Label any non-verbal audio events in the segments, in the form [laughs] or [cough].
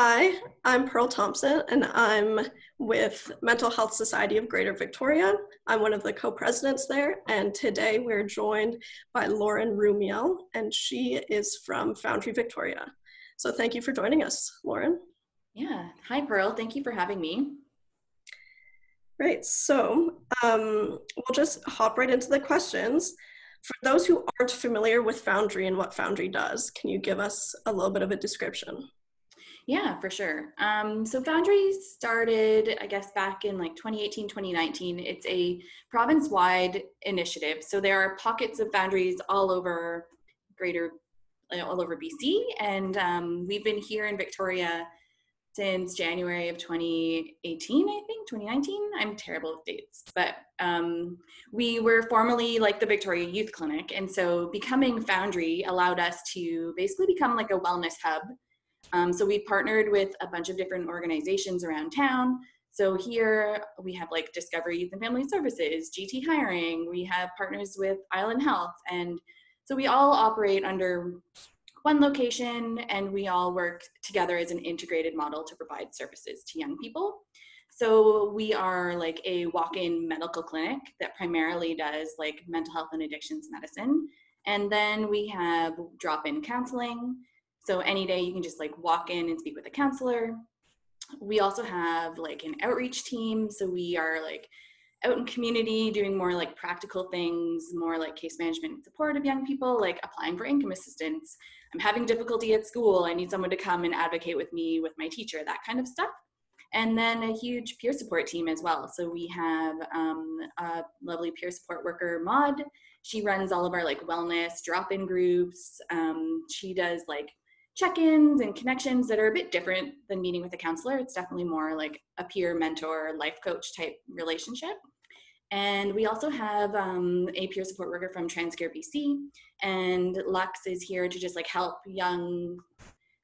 Hi, I'm Pearl Thompson, and I'm with Mental Health Society of Greater Victoria. I'm one of the co-presidents there, and today we're joined by Lauren Rumiel, and she is from Foundry Victoria. So thank you for joining us, Lauren. Yeah, hi Pearl, thank you for having me. Great, so um, we'll just hop right into the questions. For those who aren't familiar with Foundry and what Foundry does, can you give us a little bit of a description? Yeah, for sure. Um, so Foundry started, I guess, back in like 2018, 2019. It's a province wide initiative. So there are pockets of foundries all over greater, all over BC. And um, we've been here in Victoria since January of 2018, I think, 2019. I'm terrible with dates, but um, we were formerly like the Victoria Youth Clinic. And so becoming Foundry allowed us to basically become like a wellness hub um, so we partnered with a bunch of different organizations around town. So here we have like Discovery Youth and Family Services, GT Hiring, we have partners with Island Health. And so we all operate under one location and we all work together as an integrated model to provide services to young people. So we are like a walk-in medical clinic that primarily does like mental health and addictions medicine. And then we have drop-in counseling. So any day you can just like walk in and speak with a counselor. We also have like an outreach team. So we are like out in community doing more like practical things, more like case management and support of young people, like applying for income assistance. I'm having difficulty at school. I need someone to come and advocate with me with my teacher, that kind of stuff. And then a huge peer support team as well. So we have um, a lovely peer support worker, Maud. She runs all of our like wellness drop-in groups. Um, she does like check-ins and connections that are a bit different than meeting with a counselor. It's definitely more like a peer mentor, life coach type relationship. And we also have um, a peer support worker from Trans Care BC, and Lux is here to just like help young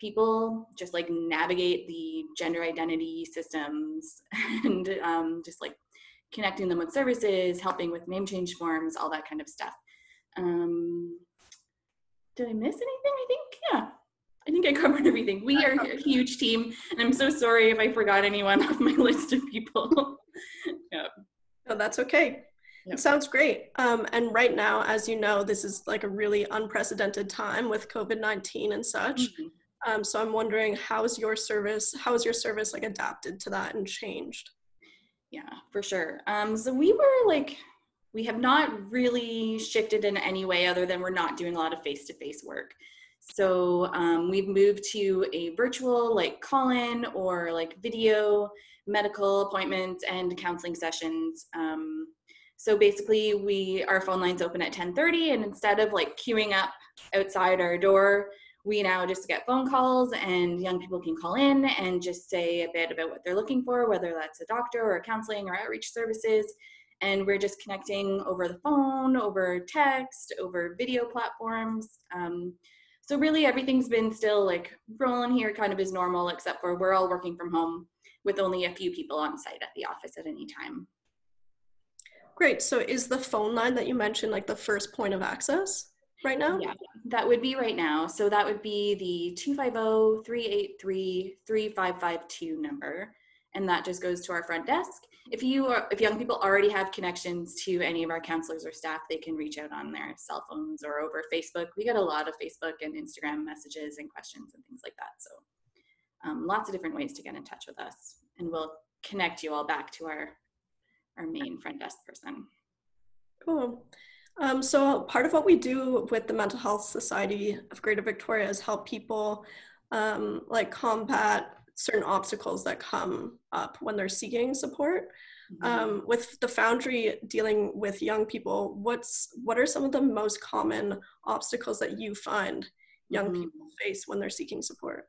people just like navigate the gender identity systems [laughs] and um, just like connecting them with services, helping with name change forms, all that kind of stuff. Um, did I miss anything? I think, yeah. I think I covered everything. We are a huge team, and I'm so sorry if I forgot anyone [laughs] off my list of people. [laughs] yeah. No, that's okay. Yep. It sounds great. Um, and right now, as you know, this is like a really unprecedented time with COVID 19 and such. Mm-hmm. Um, so I'm wondering, how is your service, how is your service like adapted to that and changed? Yeah, for sure. Um, so we were like, we have not really shifted in any way other than we're not doing a lot of face to face work. So um, we've moved to a virtual like call-in or like video medical appointments and counseling sessions. Um, so basically we, our phone lines open at 1030 and instead of like queuing up outside our door, we now just get phone calls and young people can call in and just say a bit about what they're looking for, whether that's a doctor or counseling or outreach services. And we're just connecting over the phone, over text, over video platforms. Um, so really everything's been still like rolling here kind of as normal, except for we're all working from home with only a few people on site at the office at any time. Great. So is the phone line that you mentioned like the first point of access right now? Yeah, that would be right now. So that would be the 250-383-3552 number. And that just goes to our front desk if you are, if young people already have connections to any of our counselors or staff, they can reach out on their cell phones or over Facebook. We get a lot of Facebook and Instagram messages and questions and things like that. So um, lots of different ways to get in touch with us, and we'll connect you all back to our our main front desk person. Cool. Um, so part of what we do with the Mental Health Society of Greater Victoria is help people um, like combat certain obstacles that come up when they're seeking support. Mm-hmm. Um, with the Foundry dealing with young people, what's what are some of the most common obstacles that you find young mm-hmm. people face when they're seeking support?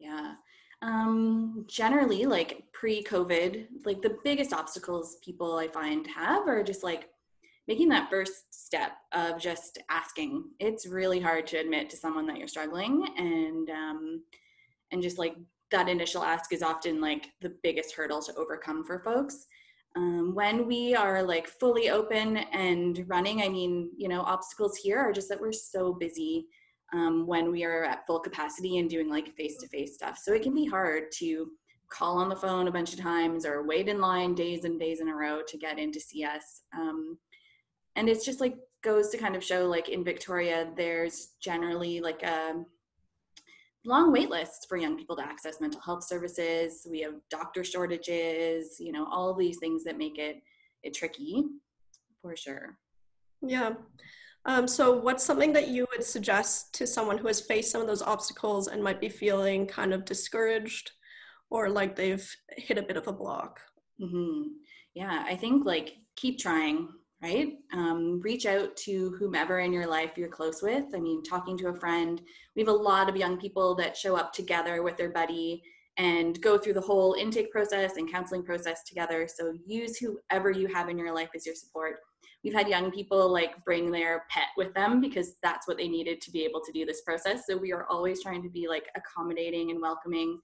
Yeah. Um, generally, like pre-COVID, like the biggest obstacles people I find have are just like making that first step of just asking. It's really hard to admit to someone that you're struggling and um, and just like that initial ask is often like the biggest hurdle to overcome for folks. Um, when we are like fully open and running, I mean, you know, obstacles here are just that we're so busy. um, when we are at full capacity and doing like face to face stuff. So it can be hard to call on the phone a bunch of times or wait in line days and days in a row to get in to see us. Um, and it's just like goes to kind of show like in Victoria, there's generally like a long wait lists for young people to access mental health services. We have doctor shortages, you know, all of these things that make it it tricky for sure. Yeah. Um, so, what's something that you would suggest to someone who has faced some of those obstacles and might be feeling kind of discouraged or like they've hit a bit of a block? Mm-hmm. Yeah, I think like keep trying, right? Um, reach out to whomever in your life you're close with. I mean, talking to a friend. We have a lot of young people that show up together with their buddy and go through the whole intake process and counseling process together. So use whoever you have in your life as your support. We've had young people like bring their pet with them because that's what they needed to be able to do this process. So we are always trying to be like accommodating and welcoming.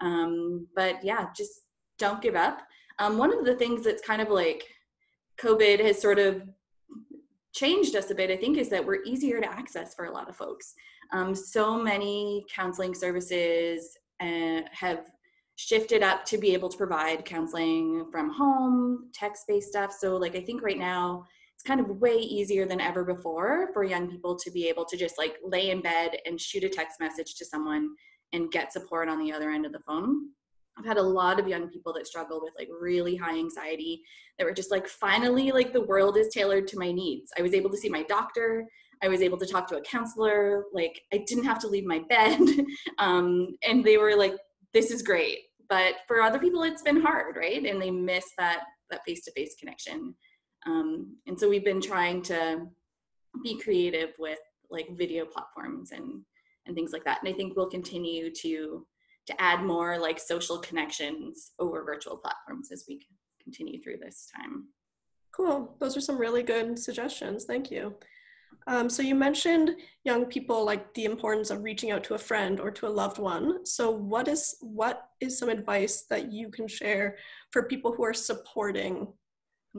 Um, but yeah, just don't give up. Um, one of the things that's kind of like COVID has sort of changed us a bit, I think, is that we're easier to access for a lot of folks. Um, so many counseling services uh, have shifted up to be able to provide counseling from home, text based stuff. So, like, I think right now it's kind of way easier than ever before for young people to be able to just like lay in bed and shoot a text message to someone and get support on the other end of the phone. I've had a lot of young people that struggle with like really high anxiety that were just like, finally, like the world is tailored to my needs. I was able to see my doctor. I was able to talk to a counselor. Like I didn't have to leave my bed. [laughs] um, and they were like, this is great. But for other people, it's been hard, right? And they miss that that face-to-face connection. Um, and so we've been trying to be creative with like video platforms and and things like that. And I think we'll continue to to add more like social connections over virtual platforms as we continue through this time. Cool. Those are some really good suggestions. Thank you. Um, so you mentioned young people like the importance of reaching out to a friend or to a loved one. So what is what is some advice that you can share for people who are supporting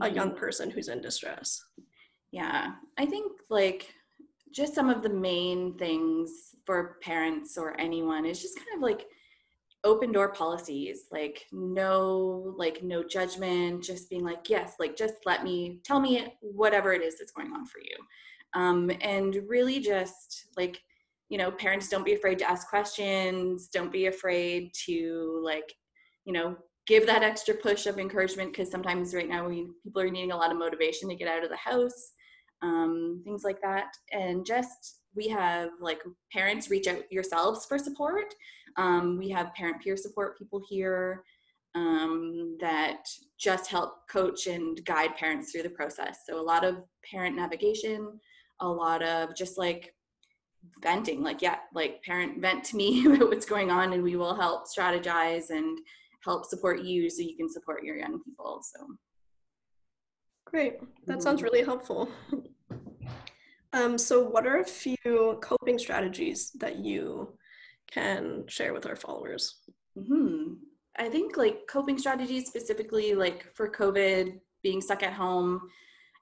a young mm-hmm. person who's in distress? Yeah, I think like just some of the main things for parents or anyone is just kind of like open door policies like no like no judgment just being like yes like just let me tell me whatever it is that's going on for you. Um, and really just like you know parents don't be afraid to ask questions don't be afraid to like you know give that extra push of encouragement because sometimes right now we people are needing a lot of motivation to get out of the house um, things like that. And just we have like parents reach out yourselves for support. Um, we have parent peer support people here um, that just help coach and guide parents through the process. So a lot of parent navigation a lot of just like venting like yeah like parent vent to me [laughs] about what's going on and we will help strategize and help support you so you can support your young people so. Great. That sounds mm-hmm. really helpful um, so what are a few coping strategies that you can share with our followers mm-hmm. i think like coping strategies specifically like for covid being stuck at home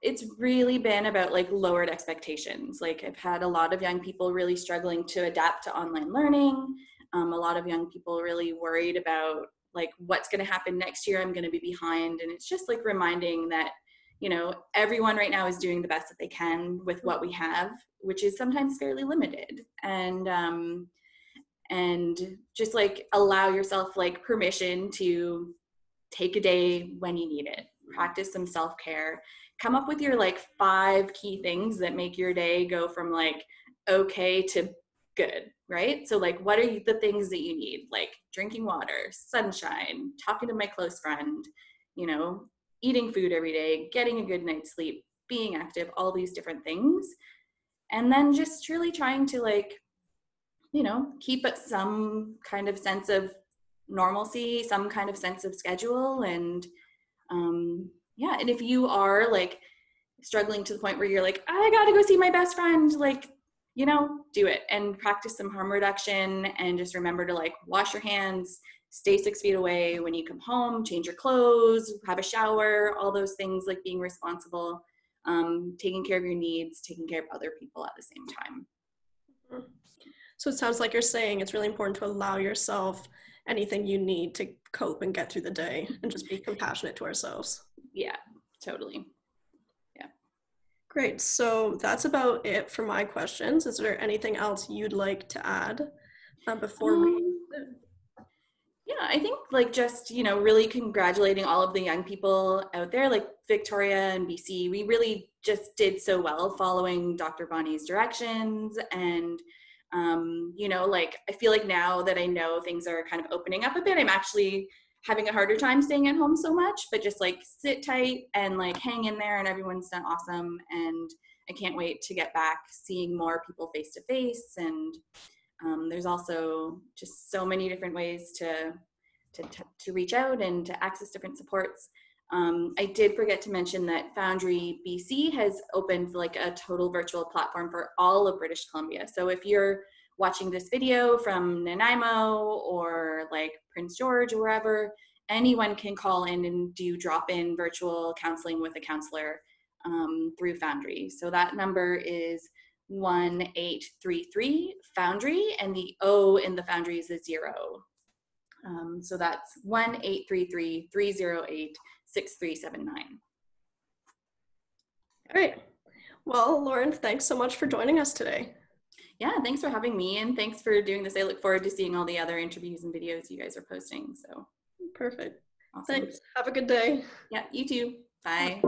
it's really been about like lowered expectations. Like I've had a lot of young people really struggling to adapt to online learning. Um, a lot of young people really worried about like what's going to happen next year. I'm going to be behind, and it's just like reminding that you know everyone right now is doing the best that they can with what we have, which is sometimes fairly limited. And um, and just like allow yourself like permission to take a day when you need it. Practice some self-care. Come up with your like five key things that make your day go from like okay to good right? So like what are the things that you need? Like drinking water sunshine talking to my close friend you know eating food every day getting a good night's sleep being active all these different things. And then just truly trying to like you know keep it some kind of sense of normalcy some kind of sense of schedule. And um yeah and if you are like struggling to the point where you're like i gotta go see my best friend like you know do it and practice some harm reduction and just remember to like wash your hands stay six feet away when you come home change your clothes have a shower all those things like being responsible um, taking care of your needs taking care of other people at the same time So it sounds like you're saying it's really important to allow yourself anything you need to cope and get through the day and just be compassionate to ourselves. Yeah, totally. Yeah. Great. So that's about it for my questions. Is there anything else you'd like to add uh, before um, we? Yeah, I think like just, you know, really congratulating all of the young people out there, like Victoria and BC. We really just did so well following Dr. Bonnie's directions and um, you know, like I feel like now that I know things are kind of opening up a bit, I'm actually having a harder time staying at home so much, but just like sit tight and like hang in there and everyone's done awesome. And I can't wait to get back seeing more people face to face. And um, there's also just so many different ways to, to, to reach out and to access different supports. Um, I did forget to mention that Foundry BC has opened like a total virtual platform for all of British Columbia. So if you're watching this video from Nanaimo or like Prince George or wherever, anyone can call in and do drop-in virtual counseling with a counselor um, through Foundry. So that number is 1833 Foundry and the O in the Foundry is a zero. Um, so that's 1833 308 6379. All right. Well, Lauren, thanks so much for joining us today. Yeah, thanks for having me and thanks for doing this. I look forward to seeing all the other interviews and videos you guys are posting. So perfect. Awesome. Thanks. Have a good day. Yeah, you too. Bye.